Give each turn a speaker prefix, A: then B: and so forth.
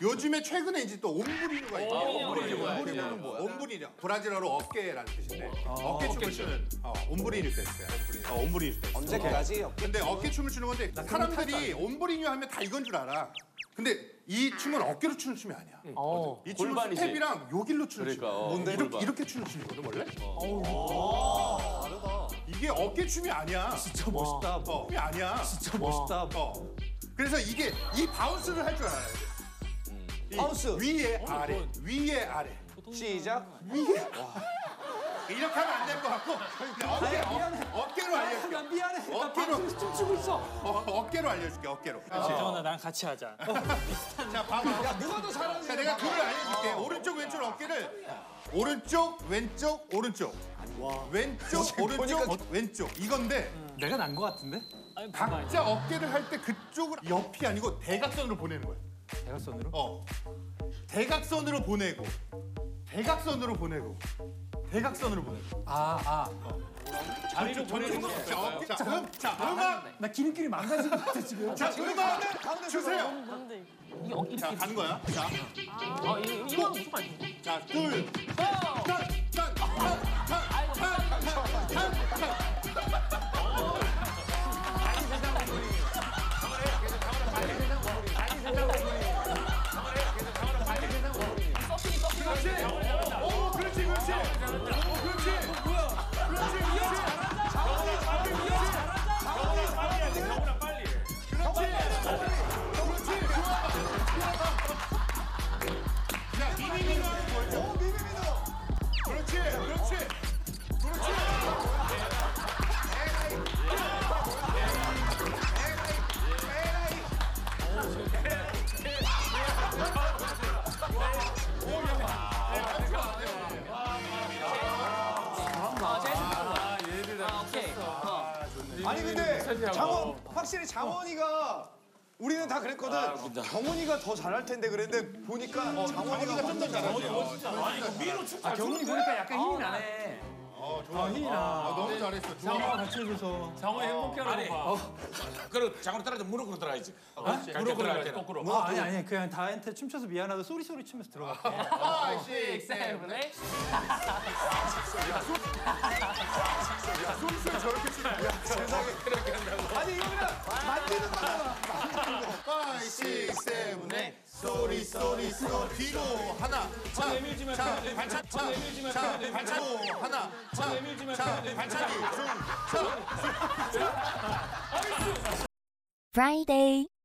A: 요즘에 최근에 이제 또 ombrinho가 있어요. ombrinho. ombrinho. 브라질어로 어깨라는 뜻인데 어깨 춤을 추는 어, ombrinho 댄스야. 어, ombrinho 댄스.
B: 언제까지?
A: 근데 어깨 춤을 추는 건데 사람들이 ombrinho 하면 다 이건 줄 알아. 근데 이 춤은 어깨로 추는 춤이 아니야. 이 춤은
C: 골반이지.
A: 스텝이랑 여길로 추는
C: 그러니까,
A: 춤이야.
C: 어, 뭔데?
A: 이렇게,
C: 골반.
A: 이렇게 추는 춤이거든 원래. 이게 어깨 춤이 아니야.
B: 진짜 멋있다.
A: 어, 춤이 아니야.
B: 진짜 멋있다.
A: 어. 그래서 이게 이 바운스를 할 줄 알아야 돼. 이
B: 바운스.
A: 위에 아래, 위에 아래.
B: 시작.
A: 위에. 이렇게 하면 안 될 것 같고 어깨, 어, 어깨로 알려줄게.
B: 나 미안해. 나
A: 어깨로.
B: 춤추고 있어.
A: 어, 어깨로 알려줄게. 어깨로.
D: 정원아 나랑 같이 하자.
A: 자, 봐봐.
B: 누가 더 잘하는지.
A: 자, 내가 그걸 알려줄게. 오른쪽, 왼쪽 어깨를 오른쪽, 왼쪽, 오른쪽. 왼쪽, 오른쪽, 어, 왼쪽. 이건데
B: 내가 난거 같은데?
A: 각자 어깨를 할 때 그쪽을 옆이 아니고 대각선으로 보내는 거야.
B: 대각선으로?
A: 어. 대각선으로 보내고 대각선으로 보내고 대각선으로 보내고.
B: 아, 아.
A: 자리로 보내는 거. 자, 어깨, 자, 음, 자, 음악.
B: 나 기름끼리 망가진 것 같아, 지금.
A: 자, 음악 주세요.
D: 뭔데? 이게 어, 이렇게.
A: 자, 가는 거야. 자,
D: 아, 이거 이거?
A: 자, 둘, 셋, 오, 미미미로. 그렇지, 그렇지. 그렇지.
D: 아. 어.
E: 아니 근데 장원 확실히 장원이가 우리는 다 그랬거든. 경훈이가 더 잘할 텐데 그랬는데 보니까 장원이가 좀더 잘하죠.
B: 아, 경훈이 보니까 약간 힘이 나네.
A: 어, 좋아.
B: 힘이 나.
A: 아, 너무 잘했어. 좋아.
B: 같이 해줘서.
D: 장훈이 행복해하는 거 봐.
F: 그리고 장으로 따라서 무릎으로 들어가야지.
D: 무릎 꿇어야 돼, 거꾸로.
B: 아, 아니, 아니. 그냥 다한테 춤춰서 미안하다 소리 소리 치면서 들어갈게.
A: 5, 6, 7, 8. 5, 6, 7, 8. sorry, sorry, sorry. 뒤로 하나. 자,
D: 마,
A: 자,
D: 내밀지 마,
A: 발차기.
D: 차 내밀지 마,
A: 자,
D: 차 내밀지 마.
A: 발차기. 하나. 자,
D: 내밀지 마,
A: 자,
D: 차 내밀지 마.